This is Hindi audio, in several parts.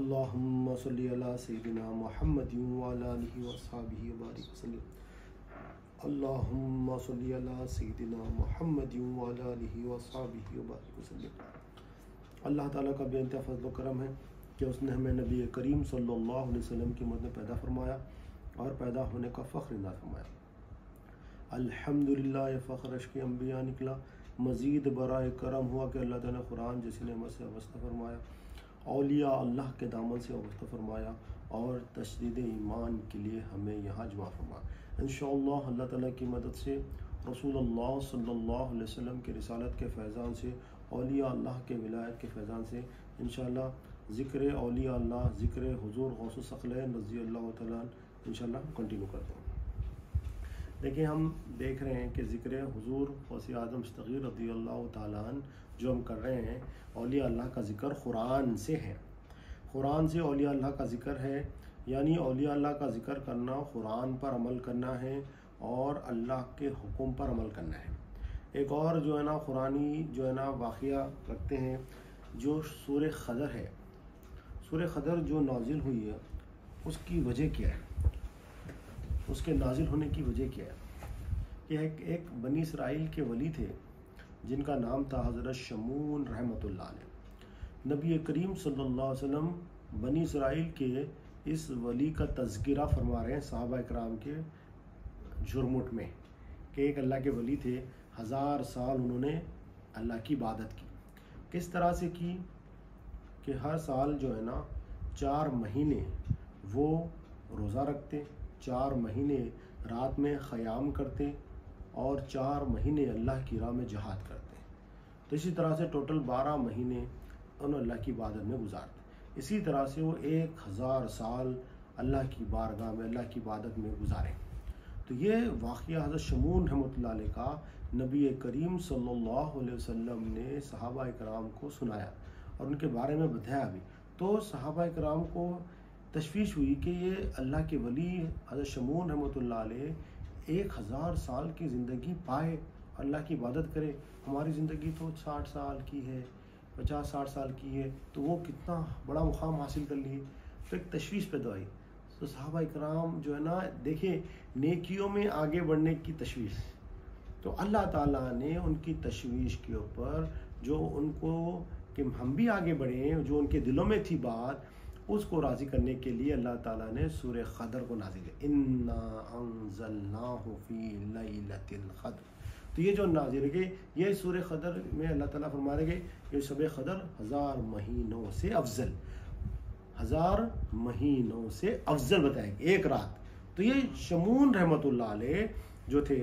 अल्लाहुम्मा अल्लाह ताला का बेअंतहा फजल करम है कि उसने हमें नबी करीम सल्लल्लाहु अलैहि वसल्लम की मदद में पैदा फरमाया और पैदा होने का फ़ख्र ना फरमाया। अल्हम्दुलिल्लाह, ये फ़ख्रश अम्बिया निकला। मज़ीद बरा करम हुआ कि अल्लाह ताला कुरान जैसी नमत से फरमाया। अलिया अल्लाह के दामन से अवस्था फरमाया और तशदीद ईमान के लिए हमें यहाँ जमा फरमाया इन अल्लाह की मदद से रसूल अल्लाह सल्लल्लाहु अलैहि वसल्लम के रिसालत के फैज़ान से अलिया अल्लाह के विलायत के फैज़ान से इन ज़िक्र अलिया अल्लाह, ज़िक्र हजूर सकल रज़ी अल्लाह इन कंटिन्यू करते हैं। देखिए, हम देख रहे हैं कि ज़िक्र हुजूर गौसी आज़म सग़ीर रदी अल्लाह जो हम कर रहे हैं अलिया अल्लाह का ज़िक्र कुरान से है। कुरान से अलिया अल्लाह का ज़िक्र है, यानी अलिया अल्लाह का ज़िक्र करना, कुरान पर अमल करना है और अल्लाह के हुक्म पर अमल करना है। एक और जो है ना, कुरानी जो है ना वाक़ रखते हैं, जो सूर खदर है। सूर खदर जो नाजिल हुई है, उसकी वजह क्या है? उसके नाजिल होने की वजह क्या है? कि एक, एक बनी इसराइल के वली थे जिनका नाम था हज़रत शमून रहमत नबी करीम सल्लल्लाहु अलैहि वसल्लम बनी इसराइल के इस वली का तस्करा फरमा रहे हैं साहबा कराम के झुरमुट में कि एक अल्लाह के वली थे हज़ार साल उन्होंने अल्लाह की इबादत की। किस तरह से की कि हर साल जो है ना चार महीने वो रोज़ा रखते चार महीने रात में ख़याम करते और चार महीने अल्लाह की राह में जहाद करते। तो इसी तरह से टोटल बारह महीने उन अल्लाह की इबादत में गुजारते। इसी तरह से वो एक हज़ार साल अल्लाह की बारगाह में, अल्लाह की इबादत में गुजारे। तो ये वाक़ हज़रत शमून रहमत का नबी करीम सल्लल्लाहु अलैहि वसल्लम ने सहाबा कराम को सुनाया और उनके बारे में बताया भी। तो सहाबा कराम को तशवीश हुई कि ये अल्लाह के वली हज़रत शमून रहमत एक हज़ार साल की ज़िंदगी पाए, अल्लाह की इबादत करे। हमारी ज़िंदगी तो साठ साल की है, पचास साठ साल की है तो वो कितना बड़ा मुकाम हासिल कर लिए। तो एक तशवीश पैदा आई तो साहबा इकराम जो है ना देखिए नेकियों में आगे बढ़ने की तशवीश। तो अल्लाह ताला ने उनकी तशवीश के ऊपर जो उनको, कि हम भी आगे बढ़ें, जो उनके दिलों में थी बात उसको राज़ी करने के लिए अल्लाह ताला ने सूर ख़दर को नाजिल किया। इन्ना तो ये जो नाजिल है ये सूर ख़दर में अल्लाह ताला फरमा रहे ये शब ख़दर हज़ार महीनों से अफजल। हज़ार महीनों से अफजल बताएँगे एक रात। तो ये शमून रहमत जो थे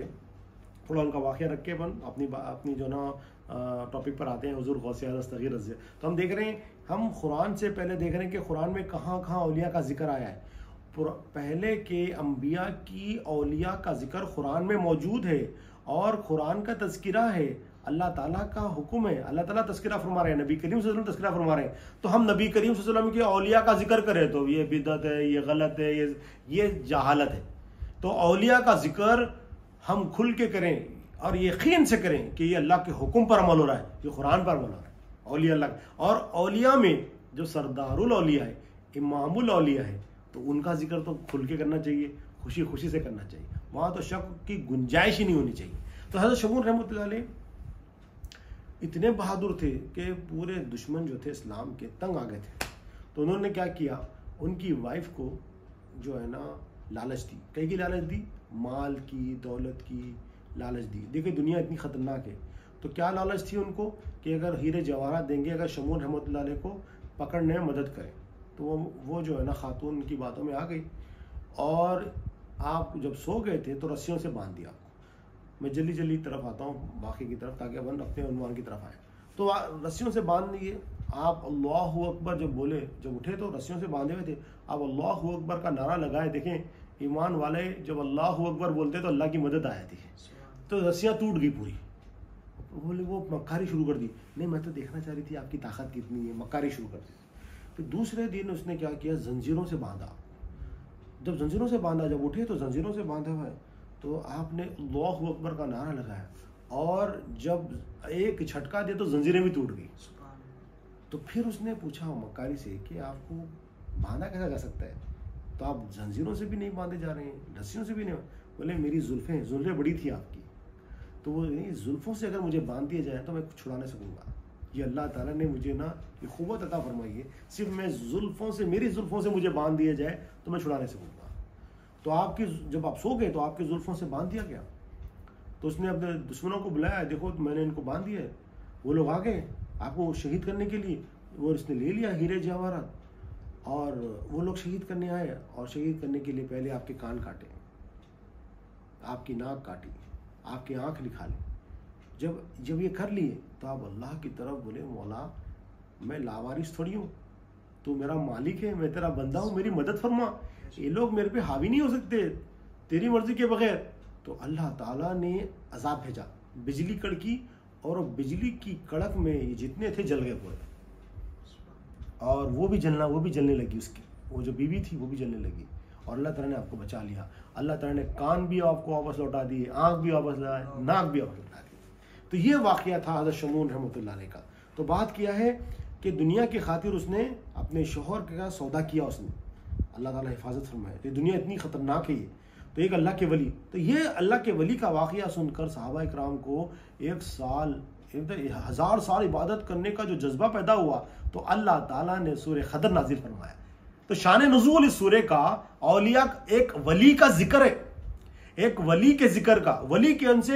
थोड़ा उनका वाक़ रख के अपन अपनी अपनी जो ना टॉपिक पर आते हैं हजूर गौसियातगीर रज़ी। तो हम देख रहे हैं, हम कुरान से पहले देख रहे हैं कि कुरान में कहाँ कहाँ अलिया का ज़िक्र आया है। पहले के अम्बिया की अलिया का ज़िक्र कुरान में मौजूद है और कुरान का तस्करा है। अल्लाह ताला का हुक्म है। अल्लाह ताला तस्करा फरमा रहे हैं, नबी करीम वसल्लम तस्करा फरमा रहे हैं। तो हम नबी करीम वसल्लम के अलिया का ज़िक्र करें तो ये बिदत है, ये गलत है, ये ये जहालत है। तो अलिया का ज़िक्र हम खुल के करें। और यकीन से करें कि ये अल्लाह के हुक्म पर अमल हो रहा है, ये कुरान पर अमल हो रहा है। अलिया अल्लाह और अलिया में जो सरदारुल अलिया है, इमामुल अलिया है तो उनका ज़िक्र तो खुल के करना चाहिए खुशी खुशी से करना चाहिए। वहाँ तो शक की गुंजाइश ही नहीं होनी चाहिए। तो हज़रत शमून रहमत इतने बहादुर थे कि पूरे दुश्मन जो थे इस्लाम के तंग आ गए थे। तो उन्होंने क्या किया? उनकी वाइफ को जो है ना, लालच दी। कहीं की लालच दी? माल की, दौलत की लालच दी। देखिए, दुनिया इतनी ख़तरनाक है। तो क्या लालच थी उनको? कि अगर हीरे जवाहरात देंगे, अगर शमून रहमत को पकड़ने में मदद करें तो वो वो जो है ना, खातून उनकी बातों में आ गई। और आप जब सो गए थे तो रस्सियों से बाँध दिया आपको। मैं जल्दी जल्दी तरफ़ आता हूँ, बाकी की तरफ़, ताकि अपन अपने अनुमान की तरफ़ आए। तो रस्सियों से बाँध दिए। आप अल्लाह अकबर जब बोले, जब उठे तो रस्सियों से बांधे हुए थे। आप अल्लाह अकबर का नारा लगाए, देखें, ईमान वाले जब अल्लाह अकबर बोलते तो अल्लाह की मदद आ जाती है तो रस्सियाँ टूट गई पूरी। बोले वो मक्कारी शुरू कर दी। नहीं मैं तो देखना चाह रही थी आपकी ताकत कितनी है मक्कारी शुरू कर दी। फिर दूसरे दिन उसने क्या किया? जंजीरों से बांधा। जब जंजीरों से बांधा जब उठे तो जंजीरों से बांधे हुए। तो आपने अल्लाह अकबर का नारा लगाया। और जब एक छटका दे तो जंजीरें भी टूट गई। तो फिर उसने पूछा मक्कारी से कि आपको बांधा कैसा जा सकता है? तो आप जंजीरों से भी नहीं बांधे जा रहे हैं रस्सियों से भी नहीं। बोले मेरी जुल्फें जुल्फें बड़ी थी आपकी। तो वो नहीं, जुल्फों से अगर मुझे बाँध दिया जाए तो मैं छुड़ा नहीं सकूँगा। ये अल्लाह ताला ने मुझे ना, ये खुबत अता फरमाई है, सिर्फ़ मैं जुल्फों से, मेरी जुल्फों से मुझे बाँध दिया जाए तो मैं छुड़ा नहीं सकूँगा। तो आपके जब आप सो गए तो आपके जुल्फों से बाँध दिया गया? तो उसने अपने दुश्मनों को बुलाया, देखो तो मैंने इनको बाँध दिया है। वो लोग आ गए आपको शहीद करने के लिए वो इसने ले लिया हीरे जवाहरात। और वो लोग शहीद करने आए, और शहीद करने के लिए पहले आपके कान काटे, आपकी नाक काटी। आपकी आँख निकाली जब जब ये कर लिए तो आप अल्लाह की तरफ़ बोले, मौला, मैं लावारिस थोड़ी हूँ। तू मेरा मालिक है, मैं तेरा बंदा हूँ, मेरी मदद फरमा। ये लोग मेरे पे हावी नहीं हो सकते, तेरी मर्ज़ी के बगैर। तो अल्लाह ताला ने अजाब भेजा, बिजली कड़की, और बिजली की कड़क में ये जितने थे जल गए पूरे। और वो भी जलना, वो भी जलने लगी उसकी। वो जो बीवी थी, वो भी जलने लगी। और अल्लाह ताला ने आपको बचा लिया। अल्लाह ताला ने कान भी आपको वापस लौटा दिए आँख भी वापस लगाए नाक भी वापस लौटा दी तो ये वाक़ था हज़रत शमून रहमत का। तो बात किया है कि दुनिया की खातिर उसने अपने शोहर का सौदा किया उसने। अल्लाह ताला हिफाजत फरमाए तो दुनिया इतनी ख़तरनाक है ये। तो एक अल्लाह के वली। तो ये अल्लाह के वली का वाक़ सुनकर साहबा इक्राम को एक साल एक हज़ार साल इबादत करने का जो जज्बा पैदा हुआ तो अल्लाह ताला ने सूर्य खदर नाजिल फरमाया। तो शान नजूल इस सूर्य का, औलिया एक वली का ज़िक्र है। एक वली के ज़िक्र का। वली के अंश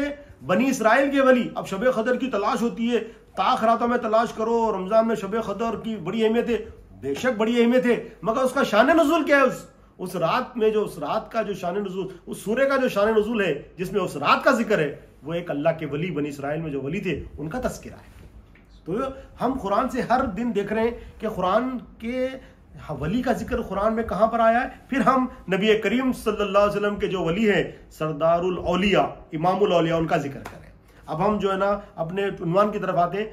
बनी इसराइल के वली। अब शब खदर की तलाश होती है। ताख रातों में तलाश करो, रमज़ान में शब खदर की बड़ी अहमियत है। बेशक बड़ी अहमियत है, मगर उसका शान नजूल क्या है? उस उस रात में जो, उस रात का जो शान नजूल, उस सूर्य का जो शान नजूल है, जिसमें उस रात का ज़िक्र है, वो एक अल्लाह के वली, बनी इसराइल में जो वली थे, उनका तस्करा है। तो हम कुरान से हर दिन देख रहे हैं कि कुरान के हाँ, वली का ज़िक्र कुरान में कहाँ पर आया है? फिर हम नबी करीम सल्लल्लाहु अलैहि वसल्लम के जो वली हैं सरदारुल औलिया इमामुल औलिया उनका ज़िक्र करें। अब हम जो है ना अपने उनवान की तरफ़ आते हैं।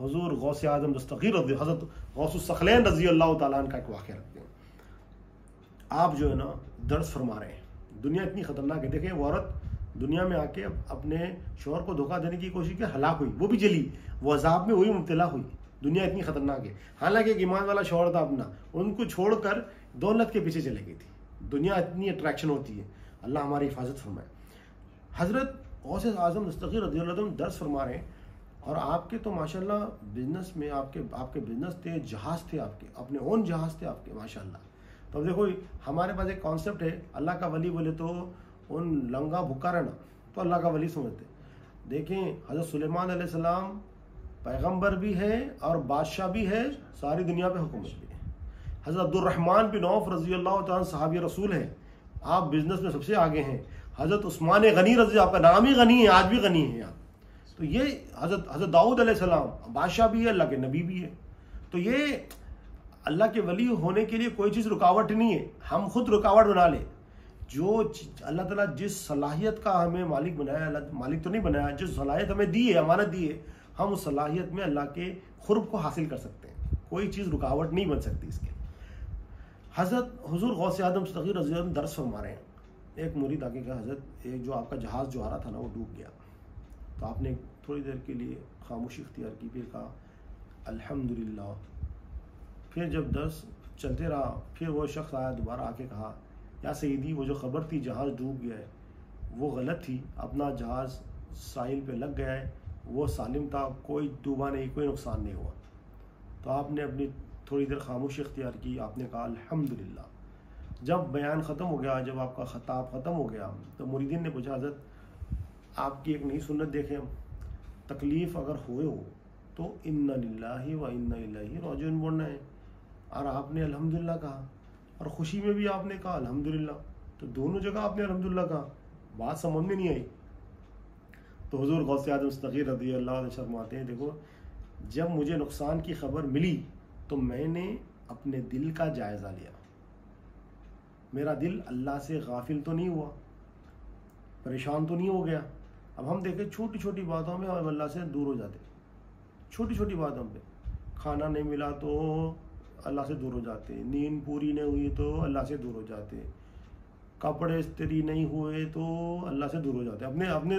हजूर गौस आज़म दस्तगीर हज़रत गौसलैन रज़ी अल्लाह का एक वाक़ रखते हैं। आप जो है ना दर्ज फरमा रहे हैं। दुनिया इतनी ख़तरनाक है। देखें वो औरत दुनिया में आके अपने शोहर को धोखा देने की कोशिश की हलाक हुई। वो भी जली। वो अजाब में वही मुबतला हुई। दुनिया इतनी खतरनाक है। हालाँकि एक ईमान वाला शोहर था अपना, उनको छोड़कर दौलत के पीछे चले गई थी। दुनिया इतनी अट्रैक्शन होती है। अल्लाह हमारी हिफाजत फरमाए। हज़रत गौस आज़म मुस्तकीर रजीम फरमा रहे हैं, और आपके तो माशाल्लाह बिज़नेस में आपके आपके बिज़नेस थे, जहाज़ थे आपके, अपने ओन जहाज़ थे आपके, माशाल्लाह। तो अब देखो, हमारे पास एक कॉन्सेप्ट है, अल्लाह का वली बोले तो उन लंगा भुक्का रहना तो अल्लाह का वली समझते देखें, हज़रत सुलेमान सलाम पैगंबर भी है और बादशाह भी है, सारी दुनिया पे हुकूमत भी है। हज़रत अब्दुलरहमान बिन औफ रज़ी अल्लाह साहब रसूल हैं। आप बिज़नेस में सबसे आगे हैं। हज़रत उस्मान गनी रज़ी आपका नाम ही गनी है, आज भी गनी है आप तो ये हज़रत हज़रत दाऊद सलाम, बादशाह भी है, अल्लाह के नबी भी है। तो ये अल्लाह के वली होने के लिए कोई चीज़ रुकावट नहीं है। हम खुद रुकावट बना ले। जो अल्लाह ताला जिस सलाहियत का हमें मालिक बनाया मालिक तो नहीं बनाया, जिस सलाहियत हमें दी है, अमानत दी है हम उस सलाहियत में अल्लाह के खुरब को हासिल कर सकते हैं। कोई चीज़ रुकावट नहीं बन सकती इसके। हज़रत, हजूर गौस आदम सग़ीर रज़ी दरस फरमा रहे हैं। एक मुरीद आगे का हज़रत एक जो आपका जहाज़ जो आ रहा था ना, वो डूब गया। तो आपने थोड़ी देर के लिए खामोशी इख्तियार की, फिर कहा, अल्हम्दुलिल्लाह। फिर जब दस चलते रहा, फिर वो शख्स आया दोबारा आके कहा, या सईदी, वो जो ख़बर थी जहाज़ डूब गया है, वो गलत थी। अपना जहाज़ साहिल पे लग गया है वो सालिम था, कोई डूबा नहीं, कोई नुकसान नहीं हुआ। तो आपने अपनी थोड़ी देर खामोशी इख्तियार की, आपने कहा, अल्हम्दुलिल्लाह। जब बयान ख़त्म हो गया, जब आपका ख़ताब ख़त्म हो गया तो मुरीदीन ने पूछा, हज़रत, आपकी एक नई सुन्नत देखें। तकलीफ़ अगर हुए हो तो इन्ना लाही व इन्ना रोजुन बोलना है। और आपने अल्हम्दुलिल्लाह कहा। और ख़ुशी में भी आपने कहा, अल्हम्दुलिल्लाह। तो दोनों जगह आपने अल्हम्दुलिल्लाह कहा। बात समझ में नहीं आई। तो हजूर गौस आदम सग़ीर रदी अल्लाह शर्माते हैं, देखो, जब मुझे नुकसान की खबर मिली तो मैंने अपने दिल का जायज़ा लिया। मेरा दिल अल्लाह से गाफिल तो नहीं हुआ, परेशान तो नहीं हो गया। अब हम देखें छोटी छोटी बातों में हम अल्लाह से दूर हो जाते। छोटी छोटी बातों पे। खाना नहीं मिला तो अल्लाह से दूर हो जाते। नींद पूरी नहीं हुई तो अल्लाह से दूर हो जाते। कपड़े स्त्री नहीं हुए तो अल्लाह से दूर हो जाते। अपने अपने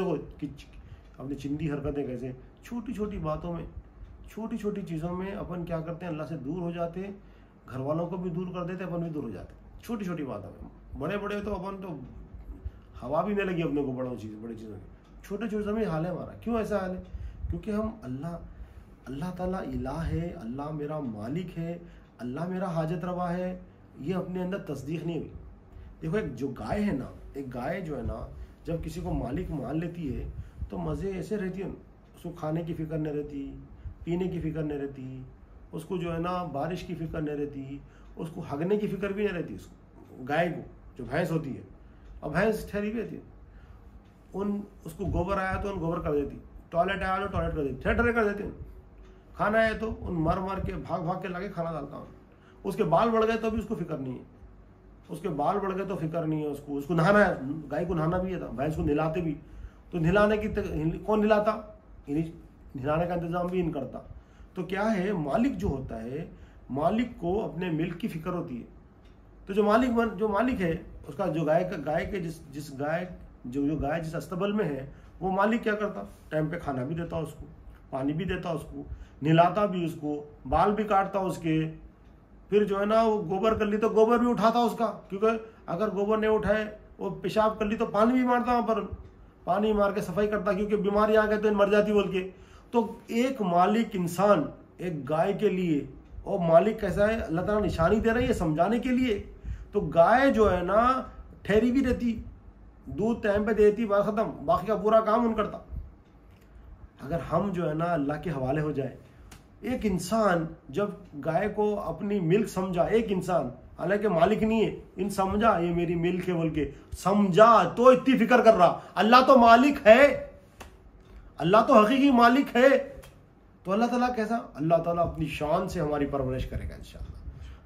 अपनी चिंदी हरकतें कैसे छोटी छोटी बातों में छोटी छोटी चीज़ों में अपन क्या करते हैं? अल्लाह से दूर हो जाते घर वालों को भी दूर कर देते अपन भी दूर हो जाते छोटी छोटी बातों में। बड़े बड़े तो अपन तो हवा भी नहीं लगी अपने को बड़ों चीज़, बड़ी चीज़ों की। छोटे छोटे समय हाल है हमारा। क्यों ऐसा हाल है? क्योंकि हम अल्लाह अल्लाह ताला इलाह है, अल्लाह मेरा मालिक है, अल्लाह मेरा हाजत रवा है, ये अपने अंदर तस्दीक नहीं हुई। देखो, एक जो गाय है ना, एक गाय जो है ना, जब किसी को मालिक मान लेती है तो मज़े ऐसे रहती है। उसको खाने की फ़िक्र नहीं रहती, पीने की फ़िक्र नहीं रहती, उसको जो है ना बारिश की फ़िक्र नहीं रहती, उसको हगने की फ़िक्र भी नहीं रहती उसको गाय को, जो भैंस होती है। और भैंस ठहरी भी रहती है उन, उसको गोबर आया तो उन गोबर कर देती, टॉयलेट आया तो टॉयलेट कर देती ठहर कर देती। खाना आया तो उन मर मर के भाग भाग के लाके खाना डालता हूँ। उसके बाल बढ़ गए तो भी उसको फ़िक्र नहीं है। उसके बाल बढ़ गए तो फ़िक्र नहीं है उसको उसको नहाना है, गाय को नहाना भी है था, भैंस को नहलाते भी। तो नहलाने की तक, कौन नहलाता? नहलाने का इंतज़ाम भी इन करता। तो क्या है मालिक जो होता है मालिक को अपने मिल्क की फ़िक्र होती है। तो जो मालिक जो मालिक है उसका जो गाय का गाय के जिस जिस गाय जो जो गाय जिस अस्तबल में है वो मालिक क्या करता? टाइम पे खाना भी देता उसको पानी भी देता उसको नहलाता भी उसको बाल भी काटता उसके। फिर जो है ना वो गोबर कर ली तो गोबर भी उठाता उसका क्योंकि अगर गोबर नहीं उठाए वो पेशाब कर ली तो पानी भी मारता वहाँ पर। पानी मार के सफ़ाई करता क्योंकि बीमारी आ गई तो मर जाती बोल के। तो एक मालिक इंसान, एक गाय के लिए, और मालिक कैसा है, अल्लाह ताला निशानी दे रही है समझाने के लिए। तो गाय जो है ना, ठहरी भी रहती, दूध टाइम पे देती, बात ख़त्म, बाकी का पूरा काम उन करता। अगर हम जो है ना, अल्लाह के हवाले हो जाए, एक इंसान जब गाय को अपनी मिल्क समझा, एक इंसान हालाँकि मालिक नहीं है, इन समझा ये मेरी मिल के बोल के। समझा तो इतनी फ़िक्र कर रहा। अल्लाह तो मालिक है। अल्लाह तो हकीकी मालिक है। तो अल्लाह ताला कैसा? अल्लाह ताला अपनी शान से हमारी परवरिश करेगा इंशाल्लाह।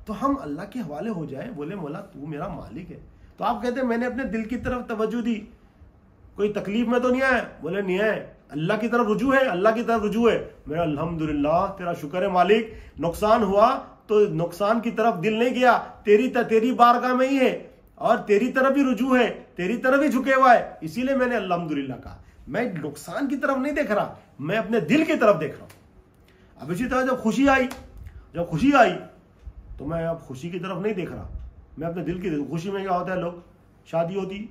तो हम अल्लाह के हवाले हो जाए, बोले, मोला, तू मेरा मालिक है। तो आप कहते मैंने अपने दिल की तरफ़ तवज्जो दी। कोई तकलीफ़ में तो नहीं आया? बोले, नहीं आए अल्लाह की तरफ़ रुजू है, अल्लाह की तरफ़ रुजू है। मेरा, अल्हम्दुलिल्लाह, तेरा शुक्र है मालिक। नुकसान हुआ तो नुकसान की तरफ़ दिल नहीं गया। तेरी तेरी बारगाह में ही है और तेरी तरफ़ ही रुजू है, तेरी तरफ़ ही झुके हुआ है। इसीलिए मैंने अल्हम्दुलिल्लाह कहा। मैं नुकसान की तरफ़ नहीं देख रहा, मैं अपने दिल की तरफ़ देख रहा हूँ। अब इसी तरह जब खुशी आई, जब खुशी आई तो मैं अब खुशी की तरफ़ नहीं देख रहा। मैं अपने दिल की खुशी में क्या होता है लोग? शादी होती,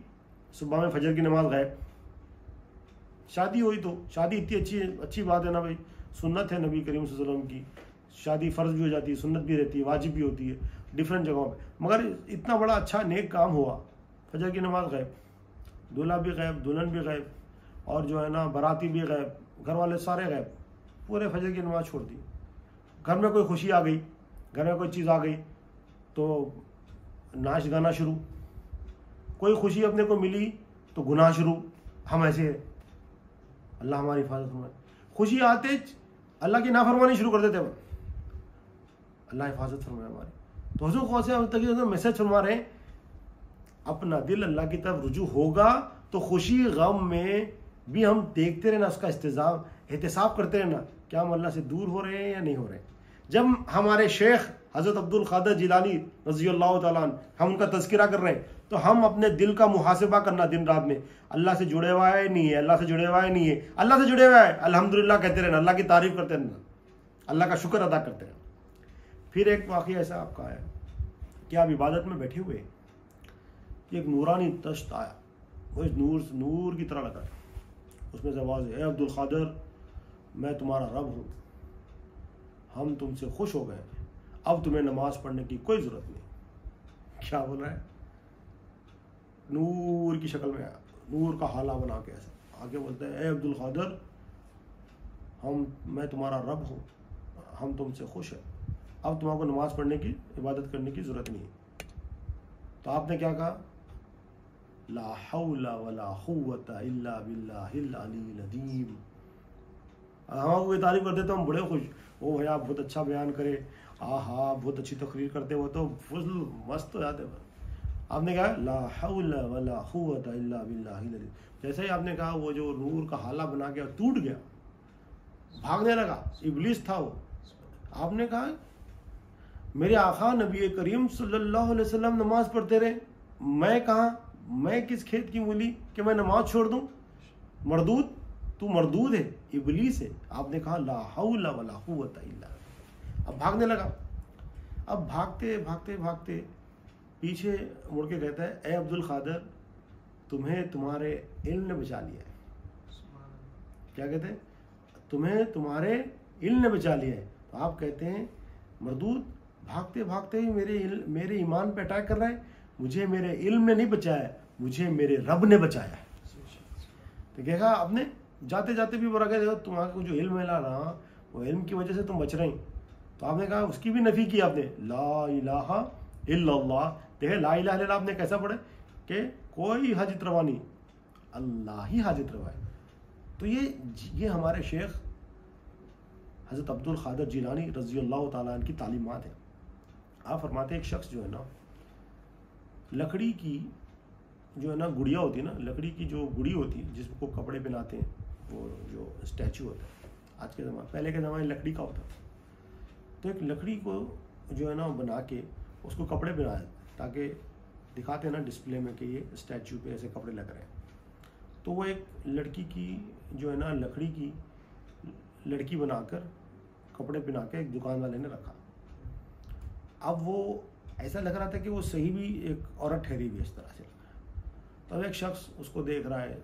सुबह में फजर की नमाज़ गए। शादी हुई तो शादी इतनी अच्छी अच्छी बात है ना भाई। सुन्नत है नबी करीम वसल्लम की। शादी फ़र्ज़ भी हो जाती है, सुन्नत भी रहती है, वाजिब भी होती है डिफरेंट जगहों पे। मगर इतना बड़ा अच्छा नेक काम हुआ, फजर की नमाज़ गायब दूल्हा भी गए दुल्हन भी गए और जो है ना, बराती भी गए घर वाले सारे गायब पूरे फजर की नमाज़ छोड़ दी। घर में कोई खुशी आ गई, घर में कोई चीज़ आ गई तो नाच गाना शुरू। कोई खुशी अपने को मिली तो गुनाह शुरू। हम ऐसे अल्लाह हमारी हिफाजत फरमाए। खुशी आते, अल्लाह की नाफरमानी शुरू कर देते हम अल्लाह हिफाजत फरमाए हमारी। तो हजू कौन से मैसेज फरमा रहे हैं, अपना दिल अल्लाह की तरफ़ रुजू होगा तो खुशी गम में भी हम देखते रहना, उसका इंतज़ाम एहतसाब करते रहना, क्या हम अल्लाह से दूर हो रहे हैं या नहीं हो रहे जब हमारे शेख हज़रत अब्दुल खादर जिलानी रज़ी अल्लाह हम उनका तस्करा कर रहे हैं तो हम अपने दिल का मुहासिबा करना दिन रात में, अल्लाह से जुड़े हुआ है, नहीं है, अल्लाह से जुड़े हुआ है, नहीं है, अल्लाह से जुड़े हुआ है, अल्हम्दुलिल्लाह कहते रहना, अल्लाह की तारीफ़ करते रहना, अल्लाह का शुक्र अदा करते रहना। फिर एक वाक़ ऐसा आपका है कि आप इबादत में बैठे हुए कि एक नूरानी तश्त आया, वो इस नूर से नूर की तरह लगा उसमें से आवाज़ है अब्दुल खादर मैं तुम्हारा रब हूँ। हम तुमसे खुश हो गए अब तुम्हें नमाज़ पढ़ने की कोई ज़रूरत नहीं। क्या बोल रहा है? नूर की शक्ल में आया, नूर का हाला बना के ऐसा। आगे बोलते हैं अब्दुल खादर हम, मैं तुम्हारा रब हूँ। हम तुमसे खुश हैं। अब तुम्हारे नमाज़ पढ़ने की, इबादत करने की ज़रूरत नहीं तो आपने क्या कहा? कोई तारीफ़ करते तो हम बड़े खुश। ओ भैया बहुत अच्छा बयान करे। आ हाँ बहुत अच्छी तकरीर करते हो तो फुल मस्त हो जाते आपने कहा, ला जैसे ही आपने कहा, वो जो नूर का हाला बना गया टूट गया, भागने लगा, इबलिस था वो। आपने कहा मेरे आखा नबी करीम सल्लल्लाहु अलैहि वसल्लम नमाज़ पढ़ते रहे। मैं कहा? मैं किस खेत की मूली कि मैं नमाज़ छोड़ दूँ? मरदूद तू मरदूद है इबलीस है। आपने कहा ला हौला वला कुव्वत इल्ला अब भागने लगा। अब भागते भागते भागते पीछे मुड़ के कहता है ए अब्दुल खादर तुम्हें तुम्हारे इल्म ने बचा लिया है। क्या कहते हैं? तुम्हें तुम्हारे इल्म ने बचा लिया है। तो आप कहते हैं मरदूद भागते भागते ही मेरे इल, मेरे ईमान पे अटैक कर रहा है। मुझे मेरे इल्म ने नहीं बचाया मुझे मेरे रब ने बचाया। तो देखा आपने जाते जाते भी बोला गया तुम्हारा जो इल्म मिला ना वो इल्म की वजह से तुम बच रहे तो आपने कहा उसकी भी नफी की आपने? ला इलाहा इल्लल्लाह। देखे ला इलाहा इल्लल्लाह आपने कैसा पढ़े? कि कोई हाजित रवा नहीं। अल्लाह ही हाजित रवा है। तो ये ये हमारे शेख हज़रत अब्दुल खादर जिलानी रज़ी अल्लाह की तालीमत है। आप फरमाते एक शख्स जो है ना, लकड़ी की जो है ना गुड़िया होती है ना, लकड़ी की जो गुड़ी होती है, जिसको कपड़े पहनाते हैं, वो जो स्टैचू होता है, आज के ज़माने, पहले के ज़माने लकड़ी का होता था। तो एक लकड़ी को जो है ना बना के उसको कपड़े पहना ताकि दिखाते हैं ना डिस्प्ले में कि ये स्टैचू पे ऐसे कपड़े लग रहे हैं। तो वो एक लड़की की जो है ना लकड़ी की लड़की बनाकर कपड़े पहना के एक दुकान वाले ने रखा। अब वो ऐसा लग रहा था कि वो सही भी एक औरत ठहरी हुई इस तरह से तब एक शख्स उसको देख रहा है।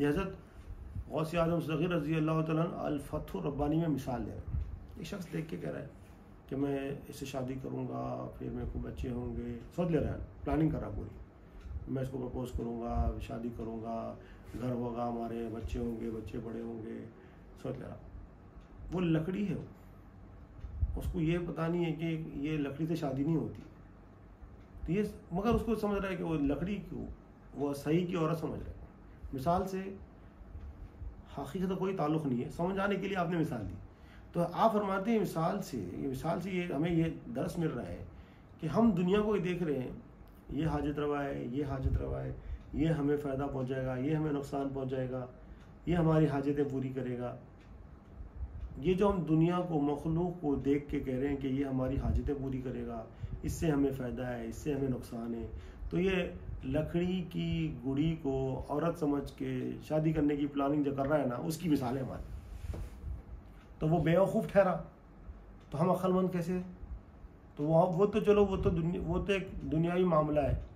ये हज़रत गौस आज़म सग़ीर रज़ी अल्लाह रब्बानी में मिसाल दे रहा है। एक शख्स देख के कह रहा है कि मैं इससे शादी करूँगा, फिर मेरे को बच्चे होंगे। सोच ले रहा है प्लानिंग कर रहा पूरी। मैं इसको प्रपोज करूँगा, शादी करूँगा, घर होगा, हमारे बच्चे होंगे, बच्चे बड़े होंगे। सोच ले रहा वो लकड़ी है वो। उसको ये पता नहीं है कि ये लकड़ी से शादी नहीं होती। तो ये मगर उसको समझ रहा है कि वो लकड़ी क्यों वो सही की औरत समझ रहे मिसाल से, हकीकत तो कोई ताल्लुक़ नहीं है। समझ आने के लिए आपने मिसाल दी। तो आप फरमाते हैं मिसाल से, ये मिसाल से ये, हमें ये दर्स मिल रहा है कि हम दुनिया को देख रहे हैं, ये हाजत रवा है, ये हाजत रवा है, ये हमें फ़ायदा पहुंचाएगा, ये हमें नुकसान पहुंचाएगा, ये हमारी हाजतें पूरी करेगा। ये जो हम दुनिया को, मखलूक को देख के कह रहे हैं कि ये हमारी हाजतें पूरी करेगा, इससे हमें फ़ायदा है, इससे हमें नुकसान है। तो ये लकड़ी की गुड़ी को औरत समझ के शादी करने की प्लानिंग जो कर रहा है ना, उसकी मिसाल है हमारी। तो वो बेवकूफ़ ठहरा। तो हम अक्लमंद कैसे? तो वो वो तो चलो, वो तो दुनिया, वो तो एक दुनियावी मामला है।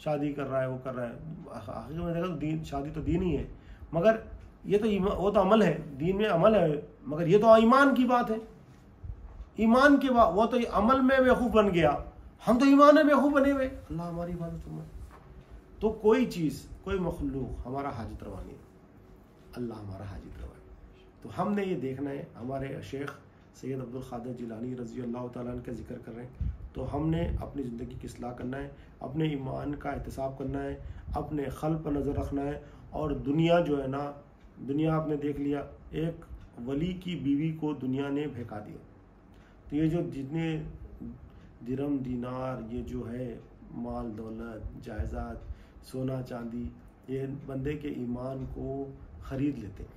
शादी कर रहा है, वो कर रहा है। आखिर में देखा तो दीन, शादी तो दीन ही है। मगर ये तो वो तो अमल है, दीन में अमल है। मगर ये तो ईमान की बात है। ईमान के बाद वो तो अमल में बेवकूफ़ बन गया। हम तो ईमान में बेवकूफ़ बने हुए। अल्लाह हमारी इबादत तो कोई चीज़, कोई मखलूक हमारा हाजत रवा नहीं अल्लाह हमारा हाजत रवा तो हमने ये देखना है, हमारे शेख सैयद अब्दुल खादर जिलानी रज़ी अल्लाह तन का ज़िक्र कर रहे हैं। तो हमने अपनी ज़िंदगी की असलाह करना है, अपने ईमान का एहतसाब करना है, अपने खल पर नज़र रखना है और दुनिया जो है ना, दुनिया आपने देख लिया, एक वली की बीवी को दुनिया ने भेका दिया। तो ये जो जितने दिरम, दिनार, ये जो है, माल, दौलत, जायदाद, सोना, चांदी, ये बंदे के ईमान को ख़रीद लेते हैं।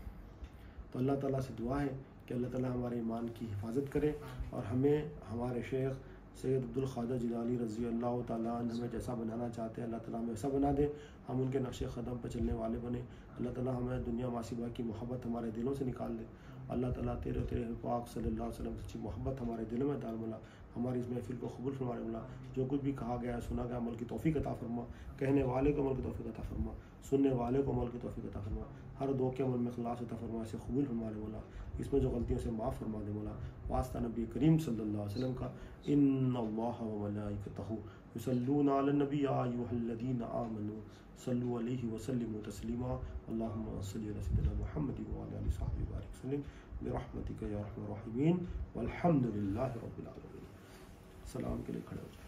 तो अल्लाह ताला से दुआ है कि अल्लाह ताला हमारे ईमान की हिफाजत करे और हमें, हमारे शेख सैद अब्दुल खादर जिलानी रज़ी अल्लाह ताला हमें जैसा बनाना चाहते हैं, अल्लाह ताला हमें ऐसा बना दे। हम उनके नक्श क़दम पर चलने वाले बने। अल्लाह ताला हमें दुनिया मासीबा की मोहब्बत हमारे दिलों से निकाल दे। अल्लाह ताला तेरे तेरे पाक सल्लल्लाहु अलैहि वसल्लम सच्ची मोहब्बत हमारे दिल में डाल मिला, हमारी इस महफिल को कबूल फरमाने वाला जो कुछ भी कहा गया, सुना गया, अमल की तोफ़ी अता फरमा। कहने वाले को अमल की तोफ़ी अता फरमा। सुनने वाले को अमल की तोफ़ी अता फरमा। हर दो के अमल में खलास अता फरमा, इसे कबूल फरमाने वाला इसमें जो गलतियों से माफ़ फरमा दे बोला वास्ता नबी करीम सल्लल्लाहु अलैहि वसल्लम का इन मलाइकतहु युसल्लून अला नबी अय्युहल्लज़ीन आमनू सल्लु अलैहि वसल्लिमु तस्लीमा अल्लाहुम्मा सल्लि अला सय्यिदिना मुहम्मद व अला आलिहि वसहबिहि बारिक वसल्लम बिरहमतिका या अरहमर राहिमीन वल्हम्दुलिल्लाहि रब्बिल आलमीन सलाम के लिए खड़े हो जाए